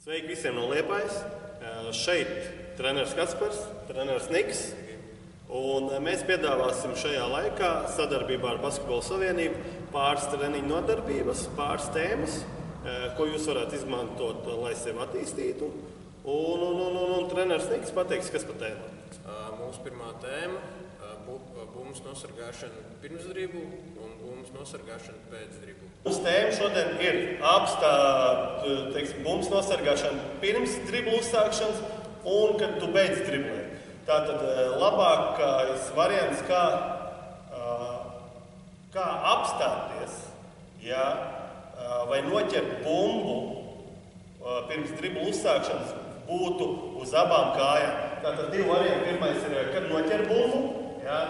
Sveiki visiem no Liepājas. Šeit treneris Kaspars, treneris Niks. Un mēs piedāvāsim šajā laikā sadarbībā ar Basketbola Savienību pāris treniņu nodarbības, pāris tēmas, ko jūs varētu izmantot, lai sevi attīstītu. Un, un, un, un, un treneris Niks pateiks, kas par tēmu. Mūsu pirmā tēma - bumbuļs nosargāšana pirms dribla un bumbuļs nosargāšana pēc dribla. Mūsu tēma šodien ir apstā, teiksim, bumbuļs nosargāšana pirms dribla uzsākšanas un kad tu beidz driblēt. Tātad labākais variants, kā, kā apstāties, ja, vai noķert bumbu pirms dribla uzsākšanas, būtu uz abām kājām. Tātad divi varianti. Pirmais ir, kad noķer bumbu. Ja,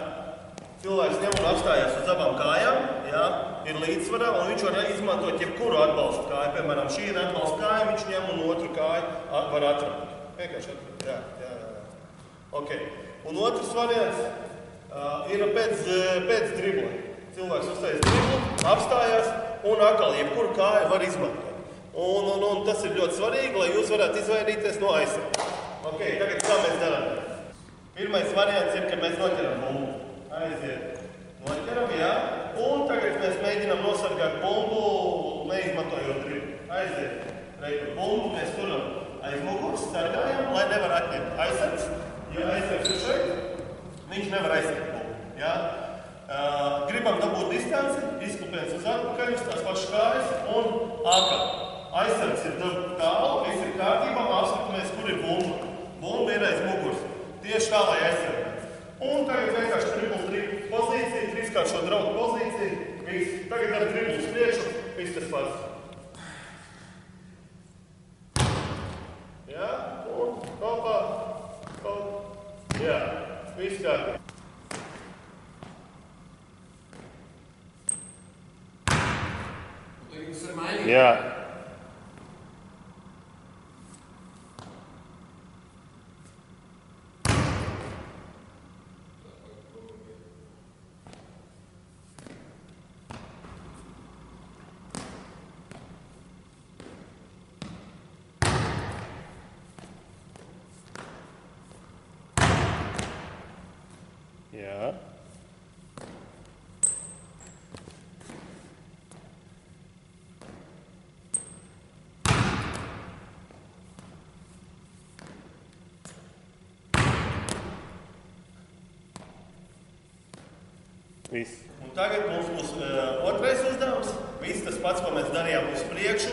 cilvēks ņem un apstājas uz abām kājām, ja, ir līdzsvarā, un viņš var izmantot jebkuru atbalstu kāju. Piemēram, šī ir atbalsta kāja, viņš ņem un otru kāju var atrast. Vienkārši atrast. Jā, jā, jā. Okay. Un otrs variants uh, ir pēc, pēc dribla. Cilvēks uzstājas driblu, apstājās un atkal jebkuru kāju var izmantot. Un, un, un tas ir ļoti svarīgi, lai jūs varētu izvairīties no aizsardzības. Okay, tagad kā mēs darām? Pirmais variants ir, ka mēs noķeram bumbu. Aiziet. Noķeram, jā. Un tagad mēs mēģinām nosargāt bumbu, neizmantojot driblu. Aiziet. Reikur bumbu mēs turam aiz muguras, sargājam, lai nevar atņemt aizsardz. Ja aizsardz ir šeit, viņš nevar aizsargt bumbu. Jā. Uh, gribam dabūt distanci, izklupiens uz atpakaļ, uz tās pašas kājas un atkal. Aizsargs ir tālu, viss ir kārtībā, apskatāmies, kur ir bumba. Tieši tā, lai aizsargātu. Un tagad vienkārši triples dribbles pozīcija, trīskāršo draugu pozīciju. Viss. Tagad ar dribbles priekšu, viss tas pats. Jā, un kopā, kopā. Jā, viss kārtībā. Jā. Jā. Viss. Un tagad mums būs uh, otrais uzdevums. Viss tas pats, ko mēs darījām uz priekšu,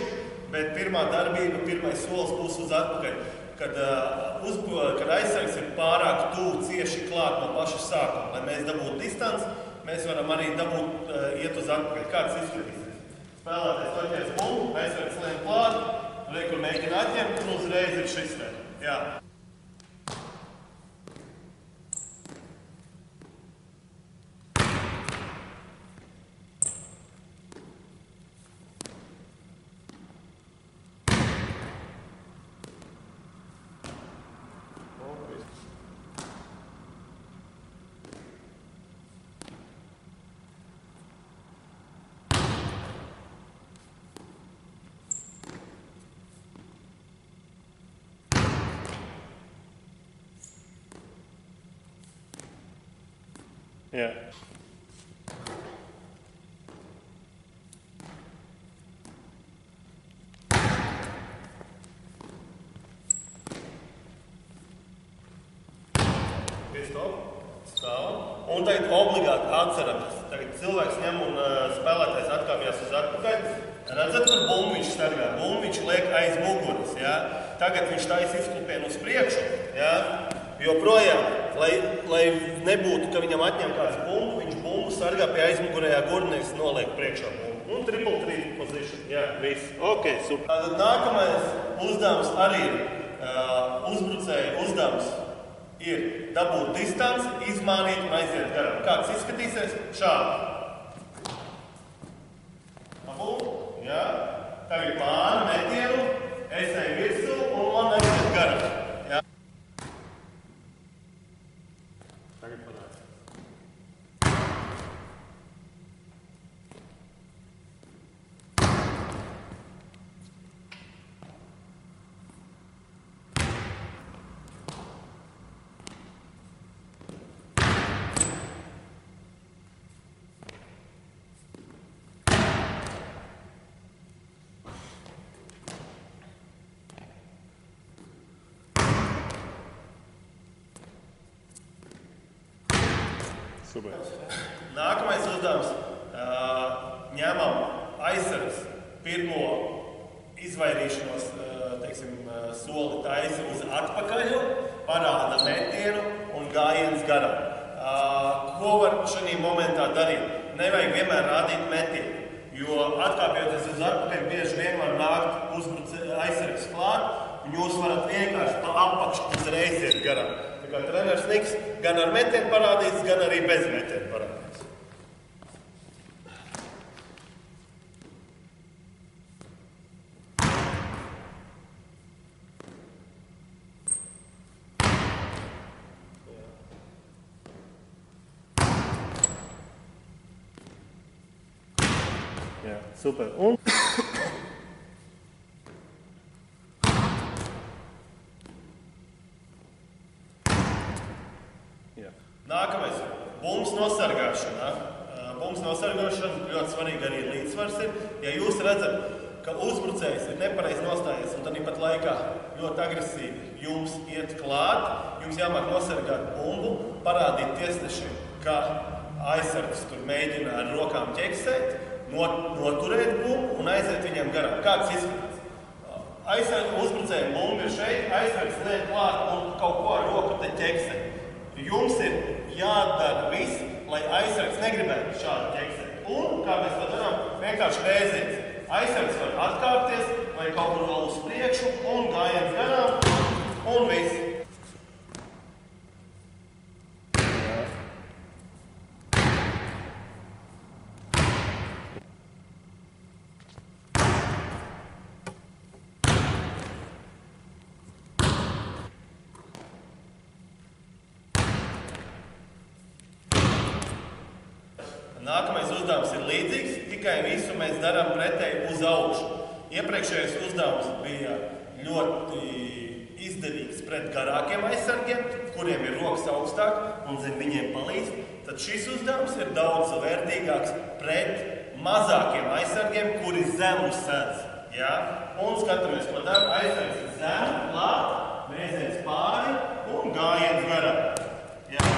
bet pirmā darbība, pirmais solis būs uz atpakaļ. Kad, uh, uz, kad aizsargs ir pārāk tuvu, cieši klāt no paša sākuma, lai mēs dabūtu distanci, mēs varam arī dabūt uh, iet uz atpakaļ. Kāds izskatīsies? Spēlētājs toķēs bumbu, aizsargs lien klāt, re, kur mēģina atņemt, un uzreiz ir šis te. Jā. Jā. Stāvam. Un tagad obligāti atceramies. Tagad cilvēks ņem un uh, spēlētājs atkāpjas uz atpakaļ. Redzat, kur bumbu viņš sargā? Bumbu viņš liek aiz muguras. Ja? Tagad viņš taisa izklupienu uz priekšu. Ja? Joprojām, lai, lai nebūtu, ka viņam atņem kāds bumbu, viņš bumbu sargā pie aizmugurējā gurna, nevis noliek priekšā bumbu. Un triple three position. Jā, viss. Ok, super. Tātad nākamais uzdevums arī ir uh, uzbrucēja uzdevums ir dabūt distanci, izmānīt un aiziet garām. Kāds izskatīsies? Šādi. Pabūl, jā. Tagad plāna metienu, es eju virsū un man aiziet garām. Jā. Tagad panāc. Super. Nākamais uzdevums uh, ņemam aizsargs pirmo izvairīšanos teiksim, soli taisa uz atpakaļ, parāda metienu un gājiens garām. Ko var šajā momentā darīt? Nevajag vienmēr rādīt metienu. Jo atkāpjoties uz atpakaļ, bieži vien var nākt uzbrucējs aizsargs klāt, un jūs varat vienkārši pa apakšu uzreiz iet garām. Tā kā treneris Niks gan ar metienu parādīs, gan arī bez metienu parādīs. Jā, super. Un Jā. Nākamais - bumbuļs nosargāšana. Bumbuļs nosargāšana ļoti svarīga arī līdzsvars. Ir. Ja jūs redzat, ka uzbrucējs ir nepareizi nostājies un tad pat laikā ļoti agresīvi jums iet klāt, jums jāmāk nosargāt bumbu, parādīt tiesnešiem, ka aizsargs tur mēģina ar rokām ķeksēt, not, noturēt bumbu un aiziet viņiem garām. Kāds izskatās? Aizsargs uzbrucējiem bumba ir šeit, aizsargs nē klāt un kaut ko ar roku te ķeksē. Jums ir jādara viss, lai aizsargs negribētu šādi ķeksēt. Un, kā mēs to darām, vienkārši vēziens. Aizsargs var atkāpties vai kaut kur vēl uz priekšu un gājiens garām un viss. Nākamais uzdevums ir līdzīgs, tikai visu mēs darām pretēji uz augšu. Iepriekšējais uzdevums bija ļoti izdevīgs pret garākiem aizsargiem, kuriem ir rokas augstāk un zem viņiem palīdz. Tad šis uzdevums ir daudz vērtīgāks pret mazākiem aizsargiem, kuri zemu sēdz. Ja? Un skatāmies, ko dara aizsargs ir zemu, klāt, vēziens pāri un gājiens garām. Ja?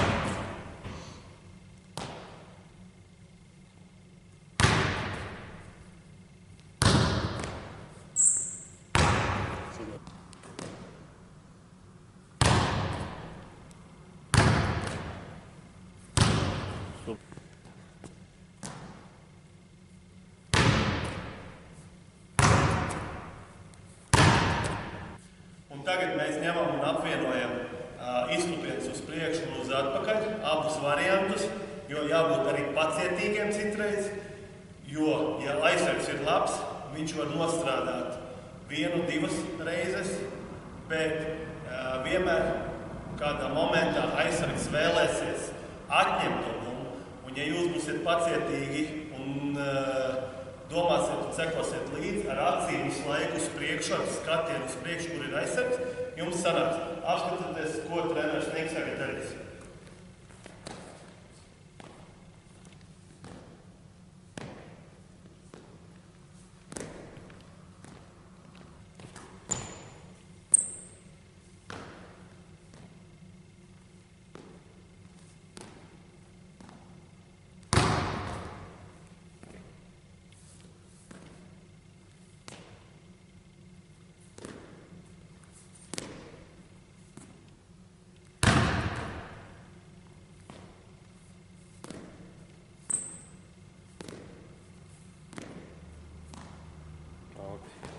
Un tagad mēs ņemam un apvienojam uh, izklupienus uz priekšu un uz atpakaļ, abus variantus, jo jābūt arī pacietīgiem citreiz, jo, ja aizsargs ir labs, viņš var nostrādāt vienu, divas reizes, bet uh, vienmēr kādā momentā aizsargs vēlēsies atņemt to bumbu, un ja jūs būsiet pacietīgi un uh, domāsiet sekosiet līdzi ar acīm visu laiku uz priekšu, ar skatienu uz priekšu, kur ir aizsargs, jums sanāks. Apskatieties, ko treneris Niks tagad darīs. Paldies.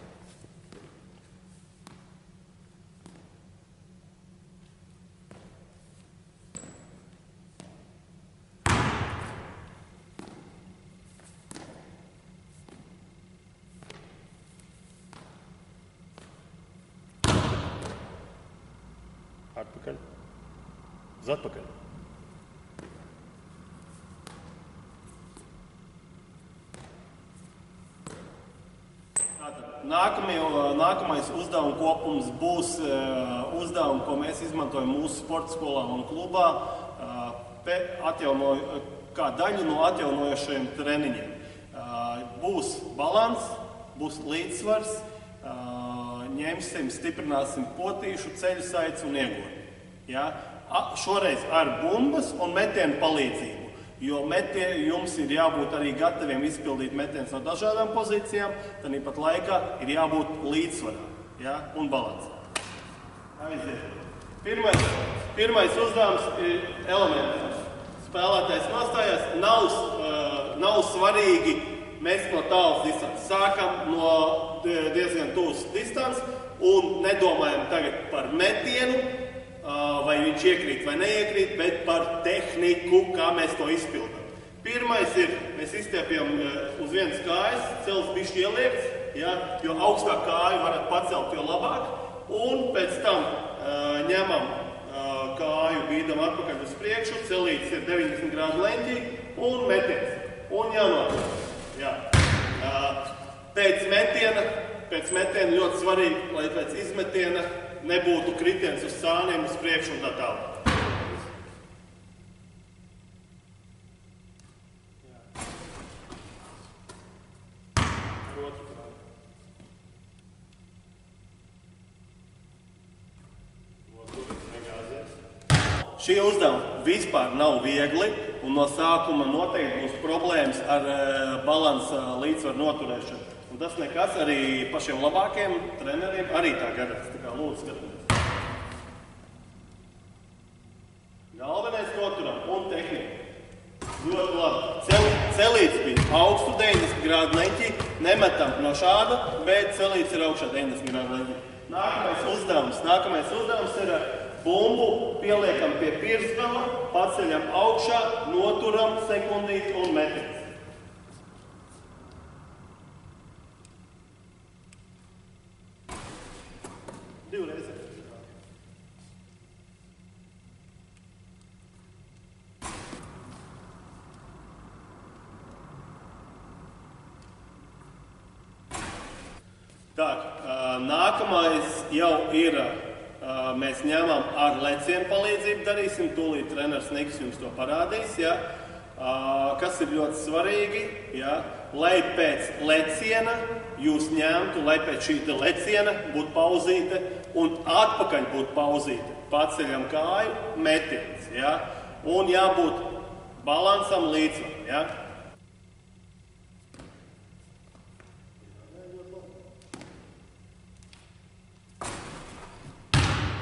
Atpakaļ. Uz atpakaļ. Tātad Nākamie, nākamais uzdevuma kopums būs eh, uzdevumi, ko mēs izmantojam mūsu sporta skolā un klubā, eh, pe- atjaunoju- kā daļu no atjaunojošiem treniņiem. Eh, Būs balans, būs līdzsvars, eh, ņemsim, stiprināsim potīšu, ceļu saites un iegūti. Ja? Šoreiz ar bumbas un metienu palīdzību. Jo metie, jums ir jābūt arī gataviem izpildīt metienus no dažādām pozīcijām, tad pat laikā ir jābūt līdzsvarā ja? un balansā. Aiziet. Pirmais, pirmais uzdevums ir elementārs. Spēlētājs nostājās. Nav, uh, nav svarīgi mest no tālas distances. Sākam no diezgan tuvas distances un nedomājam tagad par metienu, vai viņš iekrīt vai neiekrīt, bet par tehniku, kā mēs to izpildām. Pirmais ir, mēs izstiepjam uz vienas kājas, cels bišķi ieliekts, ja, jo augstāk kāju varat pacelt, jo labāk, un pēc tam uh, ņemam uh, kāju, bīdam atpakaļ uz priekšu, celīts ir 90 grādu leņķī un metiens. Un jānotur. Jā. Pēc metiena, pēc metiena ļoti svarīgi, lai pēc izmetiena nebūtu kritiens uz sāniem, uz priekšu un tā tālāk. Šie uzdevumi vispār nav viegli, un no sākuma noteikti būs problēmas ar uh, balansa līdzsvaru noturēšanu. Un tas nekas arī pašiem labākajiem treneriem arī tā gadās. Tā kā lūdzu skatāmies. Galvenais noturam un tehnika. Ļoti labi. Cel, celīts bija augstu 90 grādu leņķī. Nemetam no šāda, bet celīts ir augšā 90 grādu leņķī. Nākamais uzdevums. Nākamais uzdevums ir bumbu pieliekam pie pirsgala, paceļam augšā, noturam sekundīti un metam. Divreiz. Tā, nākamais jau ir, mēs ņemam ar lecienu darīsim, tūlīt treneris Niks jums to parādīs, ja? kas ir ļoti svarīgi, ja? lai pēc leciena jūs ņemtu, lai pēc šī leciena būtu pauzīte un atpakaļ būtu pauzīte. Paceļam kāju, metiens. Ja? Un jābūt balansam līdzsvaram. Ja?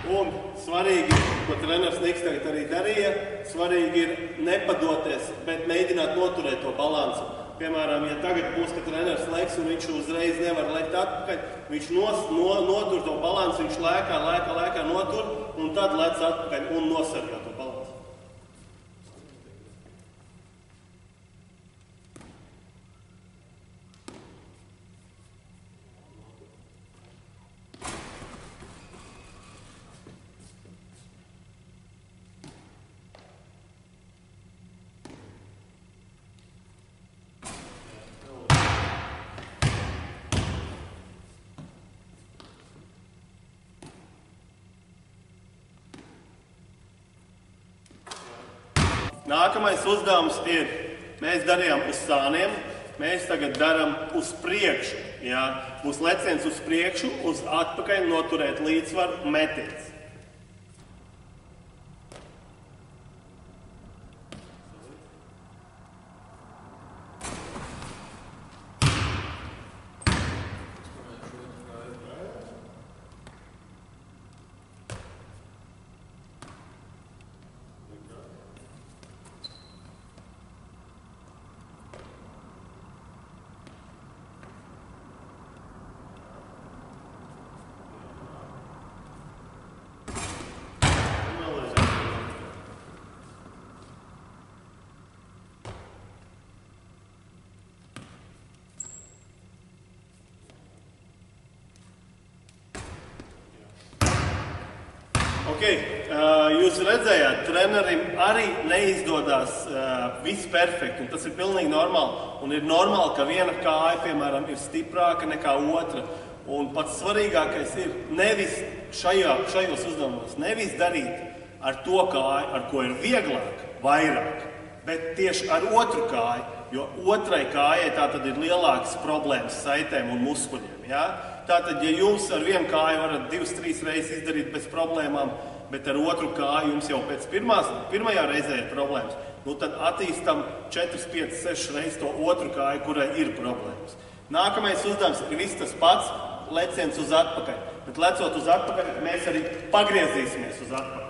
Un svarīgi, treneris Niks tagad arī darīja, svarīgi ir nepadoties, bet mēģināt noturēt to balansu. Piemēram, ja tagad būs treneris lēks un viņš uzreiz nevar lēkt atpakaļ, viņš nos, no, notur to balansu, viņš lēkā, lēkā, lēkā notur un tad lec atpakaļ un nosargā to balansu. Nākamais uzdevums ir, mēs darījām uz sāniem, mēs tagad darām uz priekšu. Jā. Būs leciens uz priekšu, uz atpakaļ noturēt līdzsvaru metiens. Okay. Jūs redzējāt, trenerim arī neizdodas viss perfekti. Tas ir pilnīgi normāli. Un ir normāli, ka viena kāja, piemēram, ir stiprāka nekā otra. Un pats svarīgākais ir nevis šajā, šajos uzdevumos, nevis darīt ar to kāju, ar ko ir vieglāk, vairāk, bet tieši ar otru kāju. Jo otrai kājai tā tad ir lielākas problēmas saitēm un muskuļiem. Ja? Tātad, ja jums ar vienu kāju varat divas, trīs reizes izdarīt bez problēmām, bet ar otru kāju jums jau pēc pirmās, pirmajā reizē ir problēmas, nu tad attīstam 4, 5, 6 reizes to otru kāju, kurai ir problēmas. Nākamais uzdevums ir viss tas pats - leciens uz atpakaļ. Bet lecot uz atpakaļ, mēs arī pagriezīsimies uz atpakaļ.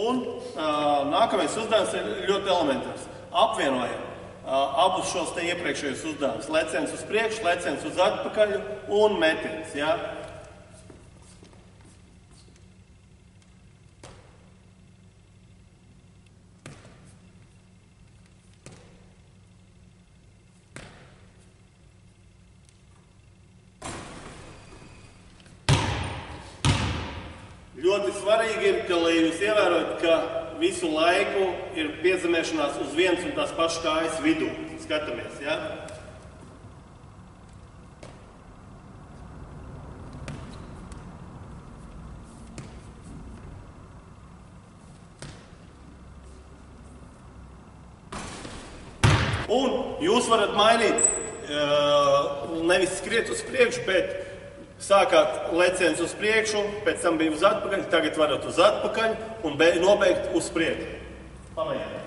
Un uh, nākamais uzdevums ir ļoti elementārs. Apvienojam uh, abus šos te iepriekšējos uzdevumus. Leciens uz priekšu, leciens uz atpakaļ un metiens. Ja? Ļoti svarīgi ir, ka, lai jūs ievērojat, ka visu laiku piezemēšanās uz vienas un tās pašas kājas vidū. Skatāmies, ja? Un jūs varat mainīt, uh, nevis skriet uz priekšu, bet Sākāt leciens uz priekšu, pēc tam bija uz atpakaļ, tagad varat uz atpakaļ un be, nobeigt uz priekšu. Pamēģiniet.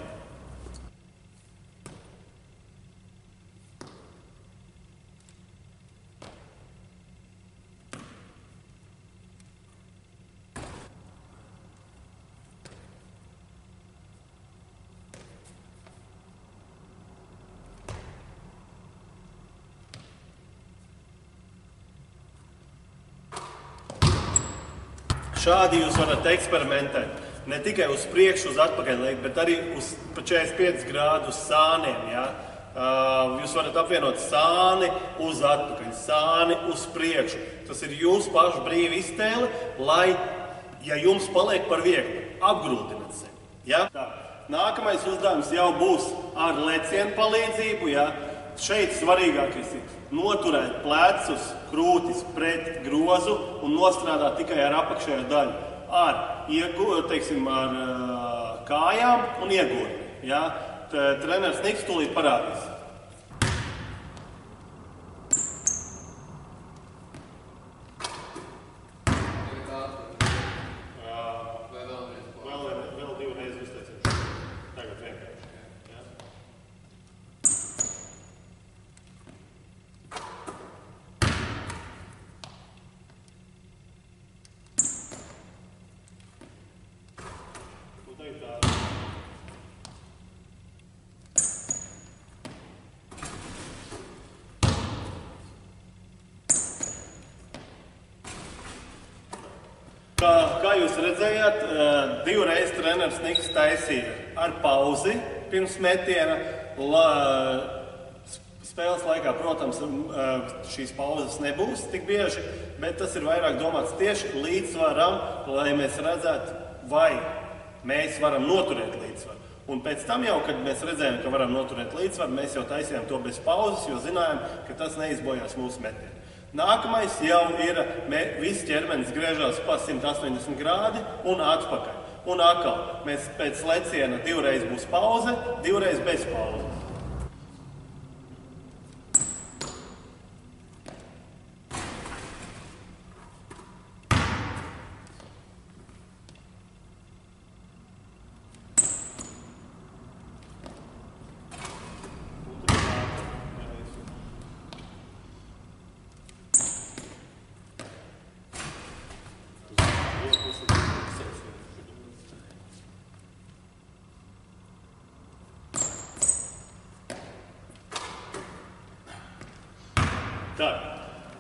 Šādi jūs varat eksperimentēt. Ne tikai uz priekšu, uz atpakaļ, bet arī uz pa 45 grādu sāniem. Ja? Uh, jūs varat apvienot sāni uz atpakaļ, sāni uz priekšu. Tas ir jūsu pašu brīva iztēle, lai, ja jums paliek par vieglu, apgrūtināt sevi. Ja? Tā. Nākamais uzdevums jau būs ar lecienu palīdzību. Ja? Šeit svarīgākais ir noturēt plecus, krūtis pret grozu un nostrādāt tikai ar apakšējo daļu. Ar, iegu, teiksim, ar kājām un iegūti. Ja? Treneris Niks tūlīt parādīs. Vēl, vēl divreiz uztaisīšu. Tagad vienkārši. Ja? Un tagad tā. Kā, kā jūs redzējāt, eh, divreiz treneris Niks taisīja ar pauzi pirms metiena. La, spēles laikā, protams, eh, šīs pauzes nebūs tik bieži, bet tas ir vairāk domāts tieši līdzsvaram, lai mēs redzētu, vai mēs varam noturēt līdzsvaru. Un pēc tam, jau, kad mēs redzējām, ka varam noturēt līdzsvaru, mēs jau taisījām to bez pauzes, jo zinājām, ka tas neizbojās mūsu metienu. Nākamais jau ir, ka viss ķermenis griežas pa 180 grādi un atpakaļ. Un atkal mēs pēc leciena divreiz būs pauze, divreiz bez pauzes. Tā,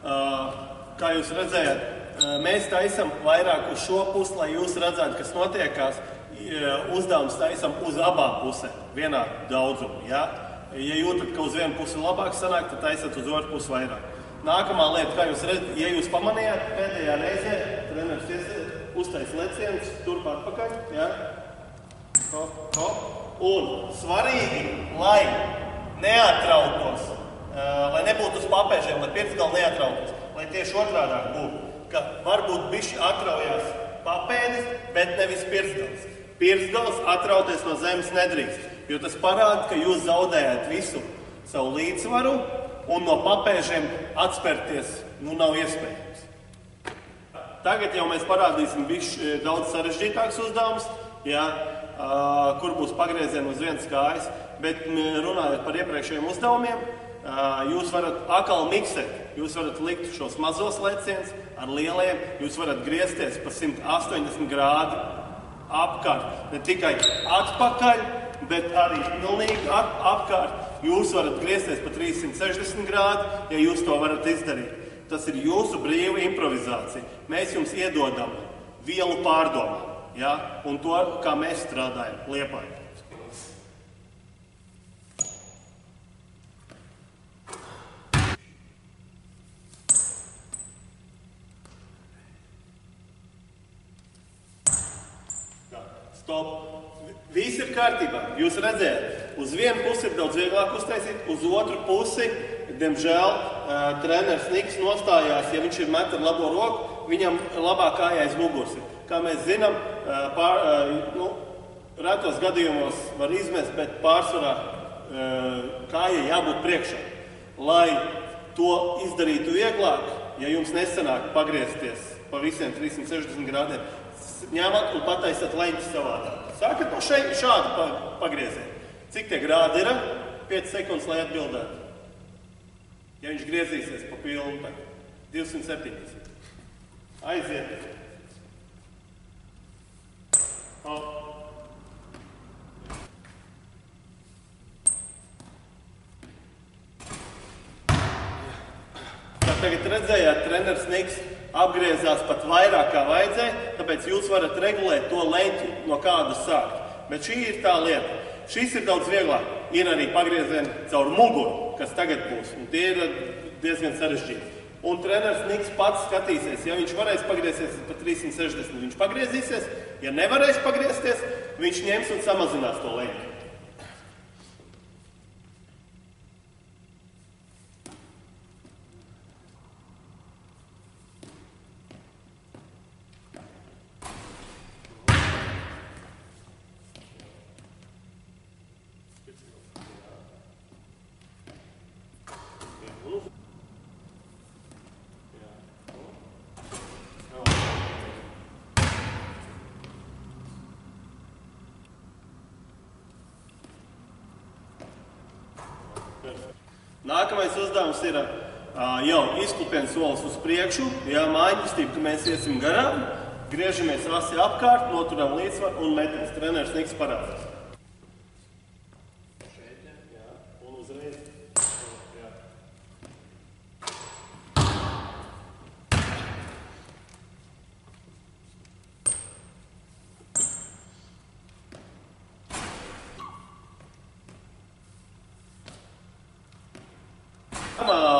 uh, kā jūs redzējāt, uh, mēs taisām vairāk uz šo pusi, lai jūs redzētu, kas notiekās. Uh, uzdevums taisām uz abām pusēm, vienā daudzumā. Ja? Ja jūtat, ka uz vienu pusi labāk sanāk, tad taisiet uz otru pusi vairāk. Nākamā lieta, kā jūs redzat, ja jūs pamanījāt pēdējā reizē, treneris uztaisīja lecienus turp atpakaļ. Ja? Hop, hop. Un svarīgi, lai neatrautos, uh, lai nebūtu uz papēžiem, lai pirkstgali neatrautos, lai tieši otrādi būtu, ka varbūt bišķi atraujās papēdis, bet nevis pirkstgals. Pirkstgals atrauties no zemes nedrīkst, jo tas parāda, ka jūs zaudējat visu savu līdzsvaru un no papēžiem atspērties nu, nav iespējams. Tagad jau mēs parādīsim bišķi daudz sarežģītākus uzdevumus, ja, kur būs pagriezieni uz vienas kājas, bet runājot par iepriekšējiem uzdevumiem, jūs varat atkal miksēt. Jūs varat likt šos mazos lecienus ar lieliem, jūs varat griezties pa 180 grādu apkārt. Ne tikai atpakaļ, bet arī pilnīgi ap, apkārt. Jūs varat griezties pa 360 grādu, ja jūs to varat izdarīt. Tas ir jūsu brīva improvizācija. Mēs jums iedodam vielu pārdomām, ja? un to, kā mēs strādājam Liepājā. Stop. Viss ir kārtībā. Jūs redzējāt, uz vienu pusi ir daudz vieglāk uztaisīt, uz otru pusi, diemžēl, uh, treneris Niks nostājās, ja viņš ir met ar labo roku, viņam labāk kājais muguras ir. Kā mēs zinām, uh, pār, uh, nu, retos gadījumos var izmest, bet pārsvarā kājai jābūt priekšā. Lai to izdarītu vieglāk, ja jums nesanāk pagriezties pa visiem 360 grādiem, ņemat un pataisat leņķi savādāk. Sākat no šeit šādu pagriezienu. Cik tie grādi ir? 5 sekundes, lai atbildētu. Ja viņš griezīsies pa pilnu, tad 270. Aiziet. O. Kā tagad redzējāt, treneris Niks apgriezās pat vairāk kā vajadzēja, tāpēc jūs varat regulēt to leņķi, no kādas sākt. Bet šī ir tā lieta. Šis ir daudz vieglāk. Ir arī pagriezieni caur muguru, kas tagad būs, un tie ir diezgan sarežģīti. Un treneris Niks pats skatīsies, ja viņš varēs pagriezties pa 360, viņš pagriezīsies, ja nevarēs pagriezties, viņš ņems un samazinās to leņķi. Nākamais uzdevums ir uh, jau izklupiens solis uz priekšu, jā, mājiņkustība, ka mēs iesim garām, griežamies asi apkārt, noturam līdzsvaru un metams. Treneris Niks parādās.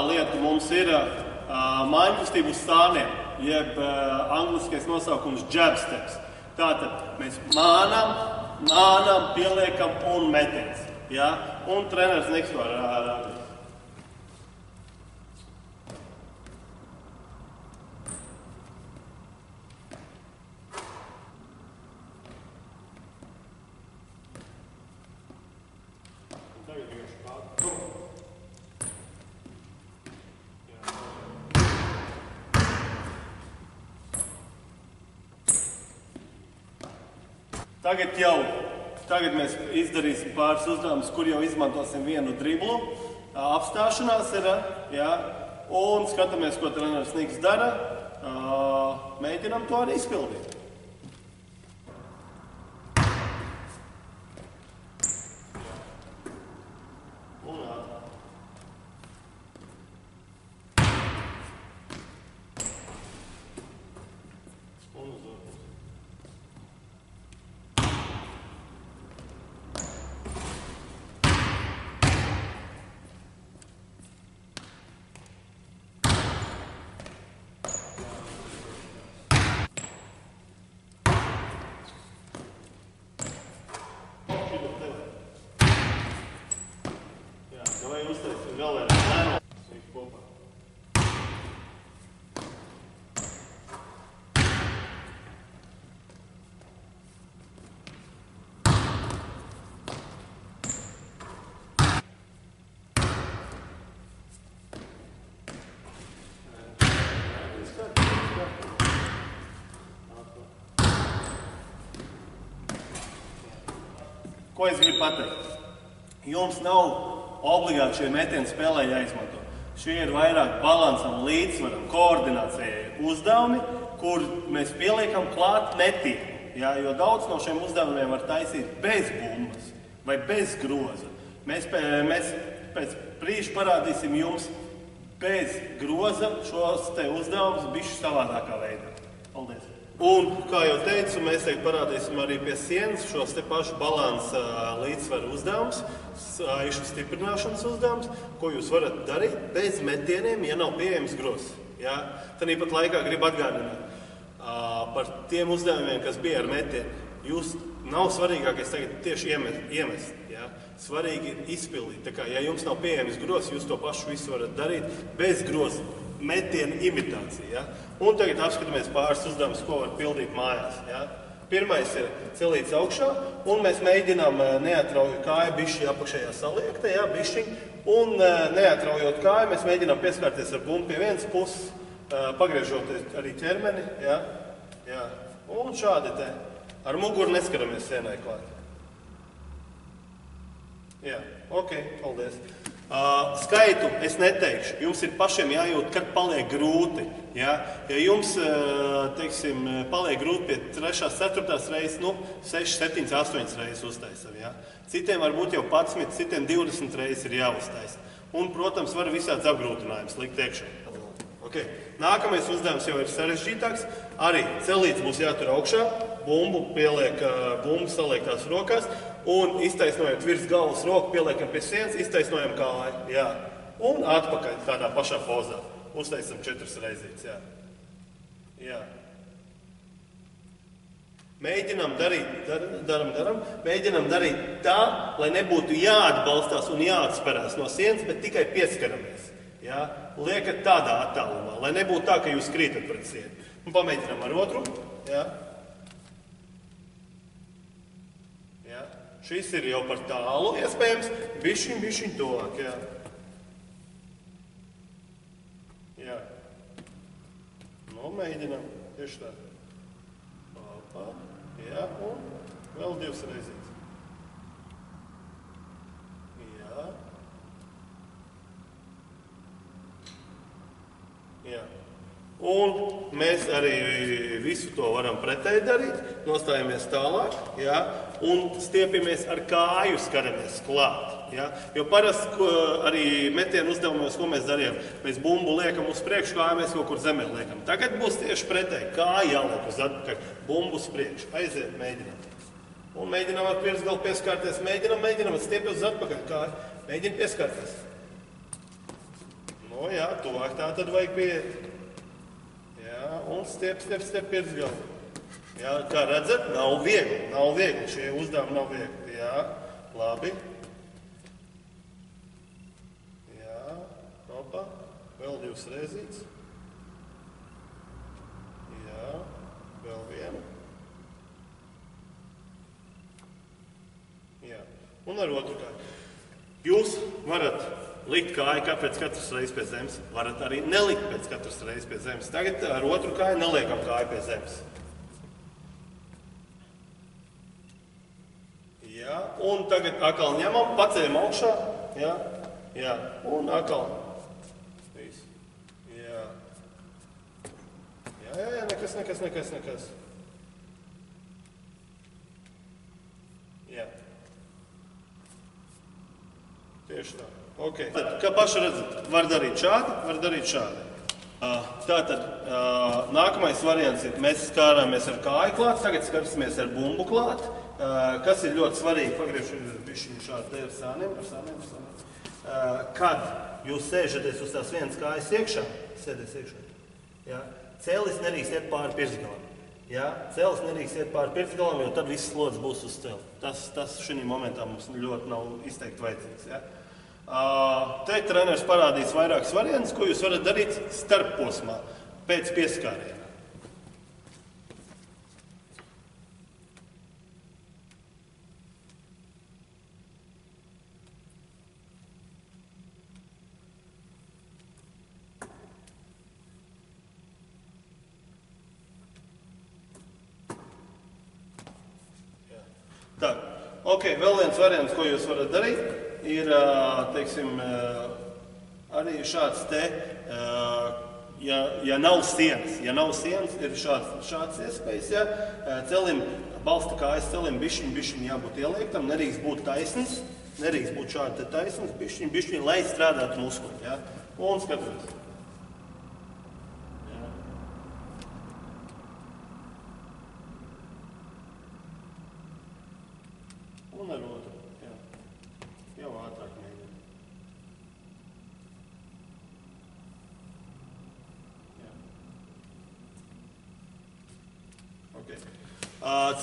lieta mums ir uh, mājkustība uz stāniem, jeb uh, angliskais nosaukums jabsteps. Tātad mēs mānām, mānām, pieliekam un metiens. Ja? Un treneris Niks var rādīt. Tagad jau tagad mēs izdarīsim pāris uzdevumus, kur jau izmantosim vienu driblu. Apstāšanās ir, ja, un skatāmies, ko treneris Niks dara. Mēģinām to arī izpildīt. Ko es gribu pateikt? Jums nav obligāti šie metieni spēlē jāizmanto. Šie ir vairāk balansam, līdzsvaram, koordinācijai uzdevumi, kur mēs pieliekam klāt metienu. Jā, jo daudz no šiem uzdevumiem var taisīt bez bumbas vai bez groza. Mēs, pē- mēs pēc brīža parādīsim jums bez groza šos te uzdevumus bišķi savādākā veidā. Paldies! Un, kā jau teicu, mēs teikt parādīsim arī pie sienas šos te pašu balansa līdzsvaru uzdevumus, saišu stiprināšanas uzdevumus, ko jūs varat darīt bez metieniem, ja nav pieejams grozs. Ja? Tāpat laikā gribu atgādināt par tiem uzdevumiem, kas bija ar metienu. Jūs nav svarīgākais tagad tieši iemest. iemest ja? Svarīgi ir izpildīt. Tā kā, ja jums nav pieejams grozs, jūs to pašu visu varat darīt bez grozs. Metienu imitācija. Ja? Un tagad apskatāmies pāris uzdevumus, ko var pildīt mājās. Ja? Pirmais ir celīts augšā, un mēs mēģinām eh, neatraujot kāju bišķi apakšējā saliekta, ja, bišķi, un eh, neatraujot kāju, mēs mēģinām pieskarties ar bumbu pie vienas puses, eh, pagriežot arī ķermeni, ja, ja. un šādi te ar muguru neskaramies sienai klāt. Jā, ok, paldies. Uh, skaitu es neteikšu. Jums ir pašiem jājūt, kad paliek grūti. Ja, ja jums, uh, teiksim, paliek grūti pie 3, 4 reizes, nu, 6, 7, 8 reizes uztaisam. Ja. Citiem varbūt jau 11, citiem 20 reizes ir jāuztaisa. Un, protams, var visāds apgrūtinājums likt iekšā. Okay. Nākamais uzdevums jau ir sarežģītāks. Arī celīts būs jātur augšā, bumbu pieliek, bumbu saliek tās rokās un iztaisnojot virs galvas roku, pieliekam pie sienas, iztaisnojam kāju. Jā. Un atpakaļ tādā pašā pozā. Uztaisam četras reizes. Jā. Jā. Mēģinām darīt, dar, daram, daram, mēģinām darīt tā, lai nebūtu jāatbalstās un jāatsperās no sienas, bet tikai pieskaramies. Ja? Liekat tādā attālumā, lai nebūtu tā, ka jūs krītat pret sienu. Un pamēģinām ar otru. Ja? Ja? Šis ir jau par tālu, iespējams, bišķiņ, bišķiņ tuvāk. Ja? Ja. Nu, mēģinām tieši tā. Opa. Jā, un vēl divas reizes. Jā. Jā. Un mēs arī visu to varam pretēji darīt. Nostājamies tālāk, jā, un stiepjamies ar kāju, skaramies klāt. Jā. Jo parasti arī metienu uzdevumos, ko mēs darījām, mēs bumbu liekam uz priekšu, kā mēs kaut kur zemē liekam. Tagad būs tieši pretēji. Kā jāliek uz atpakaļ, bumbu uz priekšu. Aiziet, mēģinām. Un mēģinām ar pirksgalu pieskarties. Mēģinām, mēģinām stiepties uz atpakaļ. Kā mēģinām pieskarties. No jā, tuvāk tā tad vajag pieiet. Jā, un stiep, stiep, stiep pirksgalu. Jā, kā redzat, nav viegli. Nav viegli. Šie uzdevumi nav viegli. Jā, labi. Jā, opa. Vēl divas reizītes. Jā, vēl viena. Jā. Un ar otru kāju. Jūs varat likt kāju kā pēc katras reizes pie zemes, varat arī nelikt pēc katras reizes pie zemes. Tagad ar otru kāju neliekam kāju pie zemes. Jā, un tagad atkal ņemam, paceļam augšā. Jā, jā, un atkal. Viss. Jā. Jā, jā, jā, nekas, nekas, nekas, nekas. Jā. Tieši tā. Tad, kā paši redzat, var darīt šādi, var darīt šādi. Uh, Tātad uh, nākamais variants ir, mēs skārāmies ar kāju klāt, tagad skatīsimies ar bumbu klāt. Uh, kas ir ļoti svarīgi, pagriežot viņu šādi te ar sāniem, ar sāniem, ar sāniem. Uh, kad jūs sēžaties uz tās vienas kājas iekšā, sēdies iekšā, ja? cēlis nedrīkst iet pāri pirksgalam. Ja? Cēlis nedrīkst iet pāri pirksgalam, jo tad viss slodzes būs uz cēli. Tas, tas šī momentā mums ļoti nav izteikti vajadzīgs. Ja? Te treneris parādīs vairākus variantus, ko jūs varat darīt starp posmā, pēc pieskāriena. Tā, ok, vēl viens variants, ko jūs varat darīt, ir ā, teiksim, ā, arī šāds te, ā, ja, ja nav sienas, ja nav sienas, ir šāds, šāds iespējas, ja ā, celim, balsta kājas celim, bišķiņ, bišķiņ jābūt ieliektam, nedrīkst būt taisns, nedrīkst būt šādi te taisns, bišķiņ, bišķiņ, lai strādātu muskuļi, ja, un skatāmies. Un ar otru. Jā. Jau ātrāk mēģināt. Jā. Okay. Uh,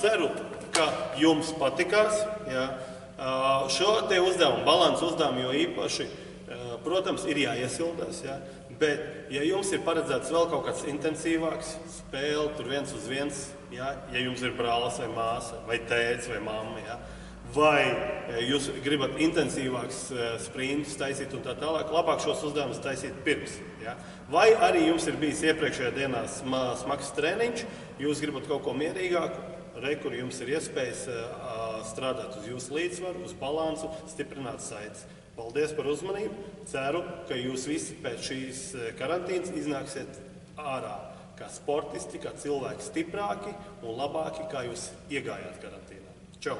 ceru, ka jums patikās. Jā. Šo te uzdevumu, balansu uzdevumu, jo īpaši, protams, ir jāiesildās. Jā. Bet, ja jums ir paredzēts vēl kaut kāds intensīvāks spēle, tur viens uz viens, jā, ja jums ir brālis vai māsa, vai tēvs vai mamma, jā, vai jūs gribat intensīvākus eh, sprintus taisīt un tā tālāk, labāk šos uzdevumus taisīt pirms. Ja? Vai arī jums ir bijis iepriekšējā dienā sma- smags treniņš, jūs gribat kaut ko mierīgāku, re, kur jums ir iespējas eh, strādāt uz jūsu līdzsvaru, uz balansu, stiprināt saites. Paldies par uzmanību. Ceru, ka jūs visi pēc šīs eh, karantīnas iznāksiet ārā kā sportisti, kā cilvēki stiprāki un labāki, kā jūs iegājāt karantīnā. Čau!